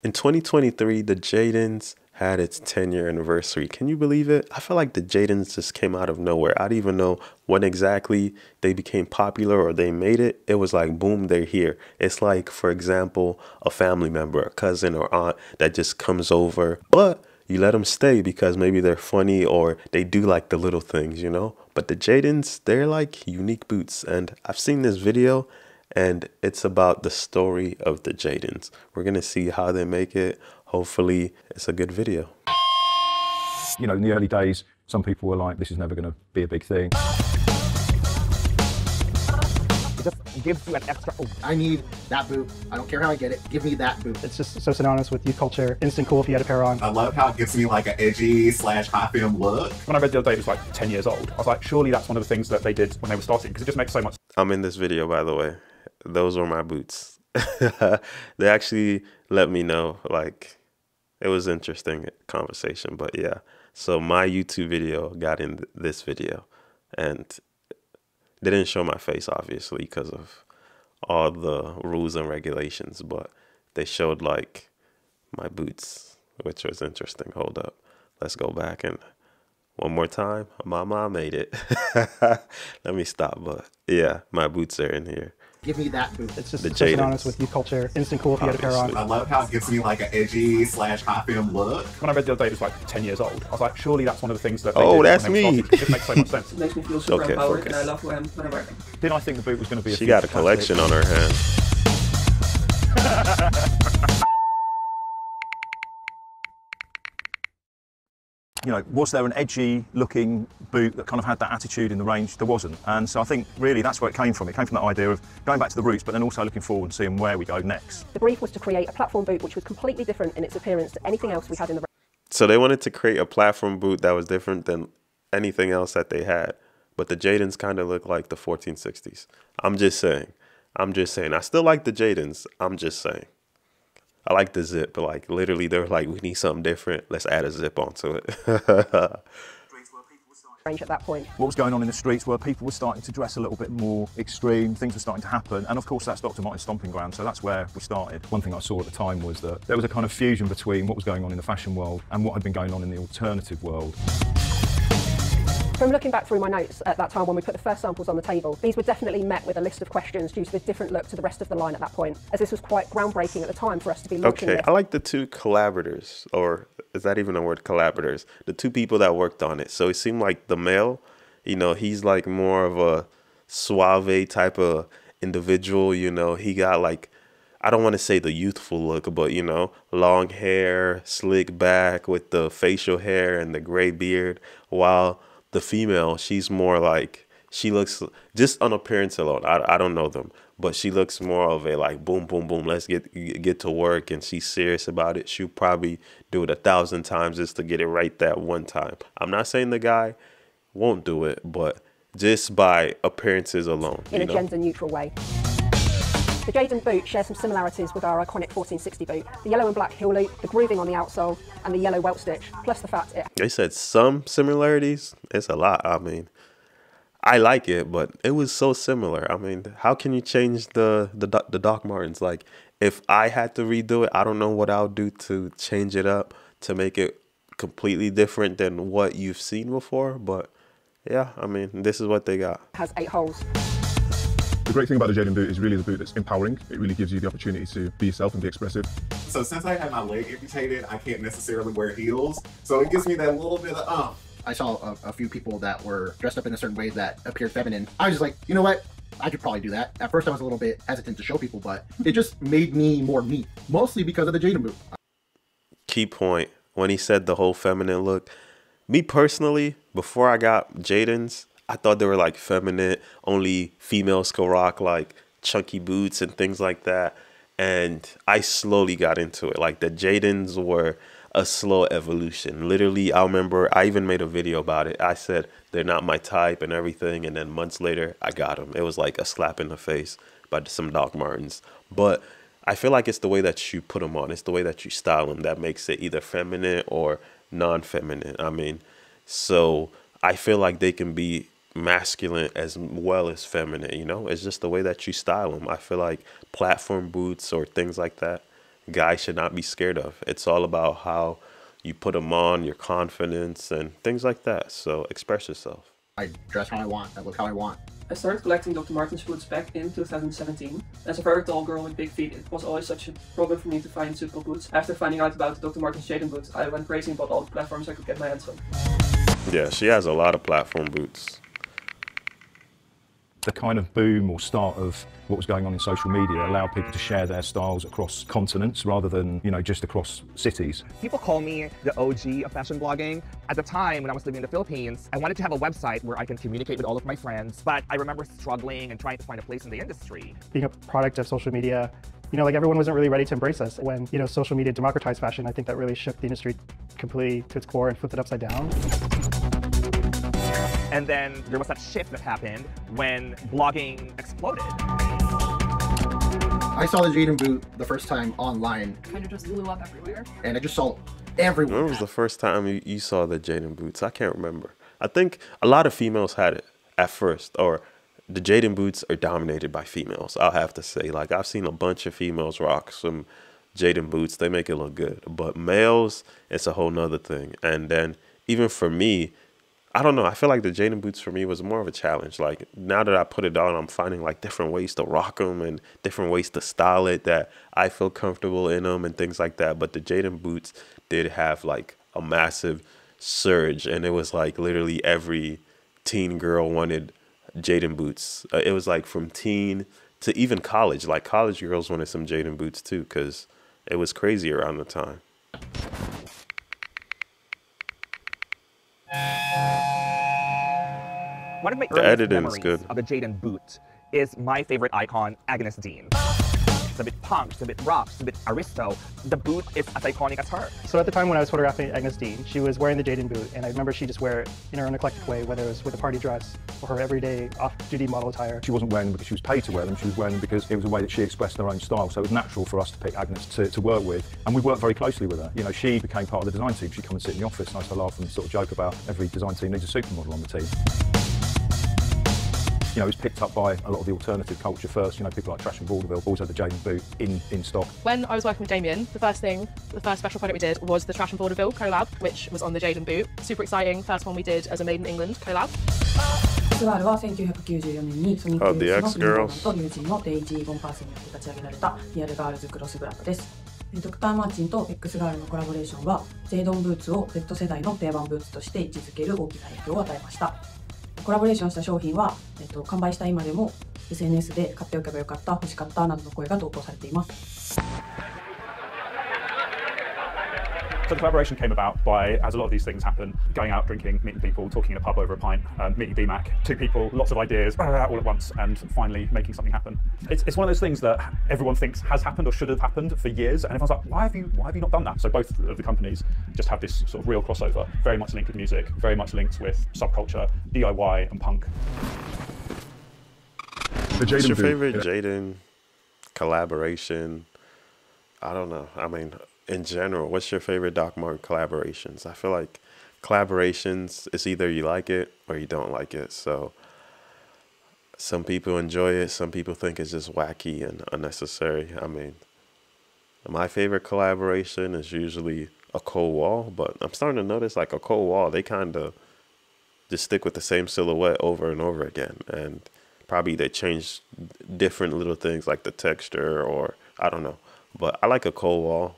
In 2023, the Jadons had its 10 year anniversary. Can you believe it? I feel like the Jadons just came out of nowhere. I don't even know when exactly they became popular or they made it. It was like, boom, they're here. It's like, for example, a family member, a cousin or aunt that just comes over, but you let them stay because maybe they're funny or they do like the little things, you know? But the Jadons, they're like unique boots. And I've seen this video and it's about the story of the Jadons. We're gonna see how they make it. Hopefully, it's a good video. You know, in the early days, some people were like, "This is never going to be a big thing." It just gives you an extra. Oh, I need that boot. I don't care how I get it. Give me that boot. It's just so synonymous with youth culture. Instant cool if you had a pair on. I love how it gives me like an edgy slash high film look. When I read the other day, it was like 10 years old. I was like, surely that's one of the things that they did when they were starting because it just makes so much I'm in this video, by the way. Those were my boots. they actually let me know, like, it was interesting conversation. But yeah, so my YouTube video got in th- this video, and they didn't show my face obviously because of all the rules and regulations, but they showed like my boots, which was interesting. Hold up, let's go back and one more time. My mom made it. Let me stop, but yeah, my boots are in here. Give me that boot. It's just The so synonymous with youth culture. Instant cool if you had a pair on. Obviously. I love how it gives me like an edgy slash high film look. When I read the other day, it was like 10 years old. I was like, surely that's one of the things that they Oh, did that's when they were me. It makes so much sense. It makes me feel super Okay, empowered focus. and I love who I am when I wear them. Did I think the boot was going to be a She got a future classic? collection on her hand. You know, was there an edgy looking boot that kind of had that attitude in the range? There wasn't. And so I think really that's where it came from. It came from that idea of going back to the roots, but then also looking forward and seeing where we go next. The brief was to create a platform boot which was completely different in its appearance to anything else we had in the range. So they wanted to create a platform boot that was different than anything else that they had. But the Jadons kind of look like the 1460s. I'm just saying. I'm just saying. I still like the Jadons. I'm just saying. I like the zip, but like literally they were like, we need something different. Let's add a zip onto it. range at that point. What was going on in the streets where people were starting to dress a little bit more extreme, things were starting to happen. And of course, that's Dr. Martens' stomping ground. So that's where we started. One thing I saw at the time was that there was a kind of fusion between what was going on in the fashion world and what had been going on in the alternative world. From looking back through my notes at that time when we put the first samples on the table, these were definitely met with a list of questions due to the different look to the rest of the line at that point, as this was quite groundbreaking at the time for us to be launching okay, this. I like the two collaborators, or is that even a word, collaborators? The two people that worked on it. So it seemed like the male, you know, he's like more of a suave type of individual, you know, he got like, I don't want to say the youthful look, but you know, long hair, slick back with the facial hair and the gray beard, while the female, she's more like, she looks just on appearance alone. I, I don't know them, but she looks more of a like boom, boom, boom. Let's get get to work, and she's serious about it. She'll probably do it a thousand times just to get it right that one time. I'm not saying the guy won't do it, but just by appearances alone, in you a know? gender neutral way. The Jadon boot shares some similarities with our iconic 1460 boot. The yellow and black heel loop, the grooving on the outsole, and the yellow welt stitch, plus the fact it They said some similarities. It's a lot. I mean, I like it, but it was so similar. I mean, how can you change the the the Doc Martens? Like, if I had to redo it, I don't know what I'll do to change it up to make it completely different than what you've seen before. But yeah, I mean, this is what they got. has eight holes. The great thing about the Jadon boot is really the boot that's empowering. It really gives you the opportunity to be yourself and be expressive. So since I had my leg amputated, I can't necessarily wear heels. So it gives me that little bit of um. I saw a, a few people that were dressed up in a certain way that appeared feminine. I was just like, you know what? I could probably do that. At first, I was a little bit hesitant to show people, but it just made me more me, mostly because of the Jadon boot. key point when he said the whole feminine look. Me personally, before I got Jadon's, I thought they were like feminine. Only females could rock like chunky boots and things like that. And I slowly got into it. Like the Jadon's were a slow evolution. Literally, I remember I even made a video about it. I said they're not my type and everything. And then months later, I got them. It was like a slap in the face by some Doc Martens. But I feel like it's the way that you put them on. It's the way that you style them that makes it either feminine or non-feminine. I mean, so I feel like they can be masculine as well as feminine. You know, it's just the way that you style them. I feel like platform boots or things like that. guys should not be scared of. It's all about how you put them on, your confidence, and things like that. So express yourself. I dress how I want. I look how I want. I started collecting Dr. Martens boots back in 2017. As a very tall girl with big feet, it was always such a problem for me to find suitable boots. After finding out about the Dr. Martens Jadon boots, I went crazy and bought all the platforms I could get my hands on. Yeah, she has a lot of platform boots. The kind of boom or start of what was going on in social media allowed people to share their styles across continents rather than, you know, just across cities. People call me the OG of fashion blogging. At the time when I was living in the Philippines, I wanted to have a website where I can communicate with all of my friends, but I remember struggling and trying to find a place in the industry. Being a product of social media, you know, like everyone wasn't really ready to embrace us. When, you know, social media democratized fashion, I think that really shook the industry completely to its core and flipped it upside down. And then there was that shift that happened when blogging exploded. I saw the Jadon boot the first time online, Kind of just blew up everywhere. and I just saw everyone. When was the first time you, you saw the Jadon boots? I can't remember. I think a lot of females had it at first, or the Jadon boots are dominated by females. I'll have to say, like I've seen a bunch of females rock some Jadon boots. They make it look good, but males, it's a whole nother thing. And then even for me, I don't know. I feel like the Jadon boots for me was more of a challenge. Like now that I put it on, I'm finding like different ways to rock them and different ways to style it that I feel comfortable in them and things like that. But the Jadon boots did have like a massive surge, and it was like literally every teen girl wanted Jadon boots. Uh, it was like from teen to even college. Like college girls wanted some Jadon boots too, because it was crazy around the time. One of my The earliest editing is good. of the Jadon boot is my favorite icon, Agyness Deyn. It's a bit punk, it's a bit rock, it's a bit aristo. The boot is as iconic as her. So at the time when I was photographing Agyness Deyn, she was wearing the Jadon boot, and I remember she just wear it in her own eclectic way, whether it was with a party dress or her everyday off-duty model attire. She wasn't wearing them because she was paid to wear them, she was wearing them because it was a way that she expressed her own style. So it was natural for us to pick Agyness to, to work with. And we worked very closely with her. You know, she became part of the design team. She'd come and sit in the office, and I used to laugh and sort of joke about every design team needs a supermodel on the team you know, it was picked up by a lot of the alternative culture first, you know, people like Trash and Vaudeville, had the Jane Boot in, in stock. When I was working with Damien, the first thing, the first special product we did was the Trash and Vaudeville collab, which was on the Jadon Boot. Super exciting, first one we did as a Made in England collab. Uh, the X-Girls. ドクター・マーチンと X ガールのコラボレーションはジェイドンブーツを Z 世代の定番ブーツとして位置づける大きな影響を与えましたコラボレーションした商品は、えっと、完売した今でも SNS で買っておけばよかった、欲しかったなどの声が投稿されています。So the collaboration came about by, as a lot of these things happen, going out drinking, meeting people, talking in a pub over a pint, um, meeting BMAC, two people, lots of ideas, all at once, and finally making something happen. It's, it's one of those things that everyone thinks has happened or should have happened for years, and everyone's like, why have you why have you not done that? So both of the companies just have this sort of real crossover, very much linked with music, very much linked with subculture, DIY, and punk. The What's your favorite yeah. Jadon collaboration? I don't know. I mean, in general, what's your favorite Doc Martin collaborations? I feel like collaborations, it's either you like it or you don't like it. So some people enjoy it, some people think it's just wacky and unnecessary. I mean, my favorite collaboration is usually A-Cold-Wall, but I'm starting to notice like A-Cold-Wall, they kind of just stick with the same silhouette over and over again and probably they change different little things like the texture or I don't know. But I like A-Cold-Wall.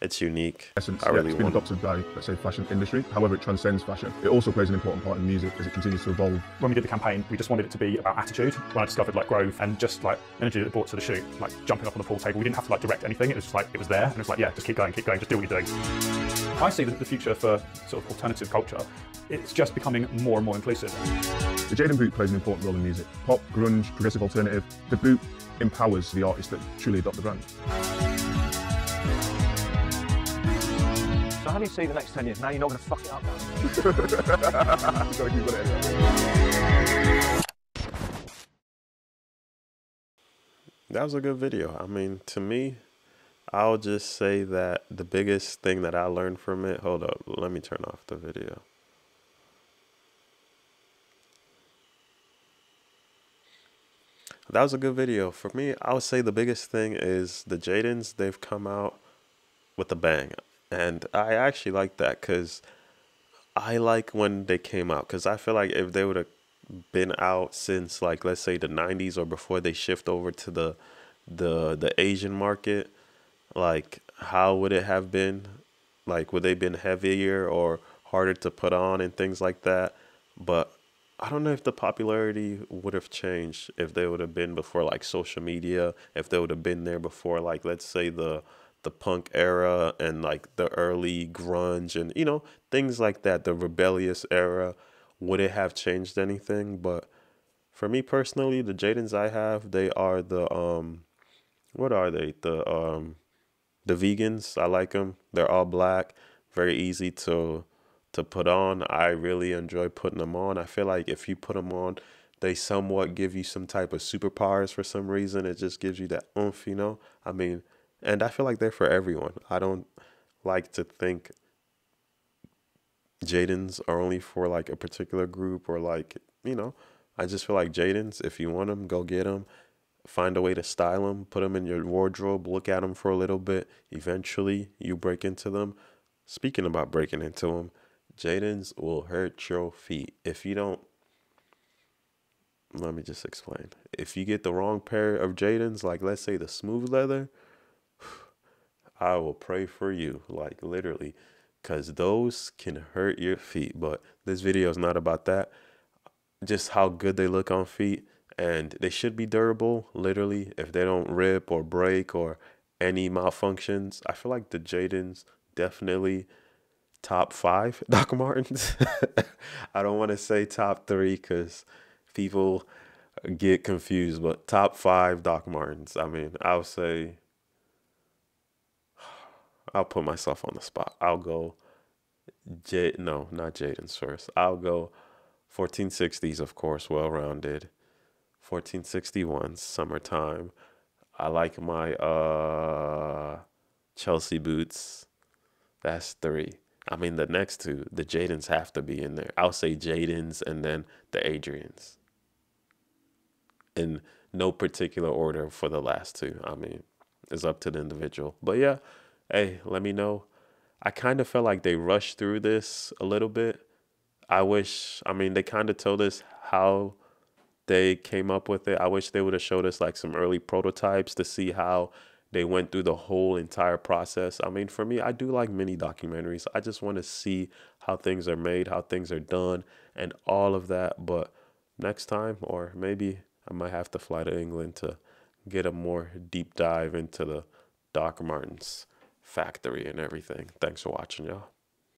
It's unique. essence, I yeah, really it's been want adopted by, let's say, fashion industry. However, it transcends fashion. It also plays an important part in music as it continues to evolve. when we did the campaign, we just wanted it to be about attitude. When I discovered like Grove and just like energy that it brought to the shoot, like jumping up on the pool table, we didn't have to like direct anything. It was just like it was there, and it was like yeah, just keep going, keep going, just do what you're doing. I see that the future for sort of alternative culture, it's just becoming more and more inclusive. The Jadon boot plays an important role in music. Pop, grunge, progressive alternative. The boot empowers the artists that truly adopt the brand. So how do you see the next 10 years? Now you're not going to fuck it up. You've got to keep it in. That was a good video. I mean, to me, I'll just say that the biggest thing that I learned from it. Hold up, let me turn off the video. That was a good video. For me, I would say the biggest thing is the Jadons, they've come out with a bang, and I actually like that because I like when they came out because I feel like if they would have been out since like let's say the 90s or before they shift over to the the the Asian market, like how would it have been? Like would they been heavier or harder to put on and things like that? But I don't know if the popularity would have changed if they would have been before like social media, if they would have been there before like let's say the the punk era and like the early grunge and you know things like that, the rebellious era. Would it have changed anything? But for me personally, the Jadons I have, they are the um, what are they? The um, the vegans. I like them. They're all black, very easy to to put on. I really enjoy putting them on. I feel like if you put them on, they somewhat give you some type of superpowers for some reason. It just gives you that oomph, you know? I mean, and I feel like they're for everyone. I don't like to think Jadons are only for like a particular group or like, you know, I just feel like Jadons, if you want them, go get them. Find a way to style them, put them in your wardrobe, look at them for a little bit. Eventually, you break into them. Speaking about breaking into them, Jadons will hurt your feet. If you don't, let me just explain. If you get the wrong pair of Jadons, like let's say the smooth leather, I will pray for you, like literally, because those can hurt your feet. But this video is not about that. Just how good they look on feet, and they should be durable, literally, if they don't rip or break or any malfunctions. I feel like the Jadons definitely top five Doc Martens. I don't want to say top three because people get confused, but top five Doc Martens. I mean, I'll say, I'll put myself on the spot. I'll go, J, no, not Jadon's first. I'll go 1460s, of course, well rounded. 1461s, summertime. I like my uh Chelsea boots. That's three. I mean, the next two, the Jadons have to be in there. I'll say Jadons and then the Adrians. In no particular order for the last two. I mean, it's up to the individual. But yeah, hey, let me know. I kind of felt like they rushed through this a little bit. I wish, I mean, they kind of told us how they came up with it. I wish they would have showed us like some early prototypes to see how they went through the whole entire process. I mean, for me, I do like mini documentaries. I just want to see how things are made, how things are done, and all of that. But next time, or maybe I might have to fly to England to get a more deep dive into the Doc Martens factory and everything. Thanks for watching, y'all.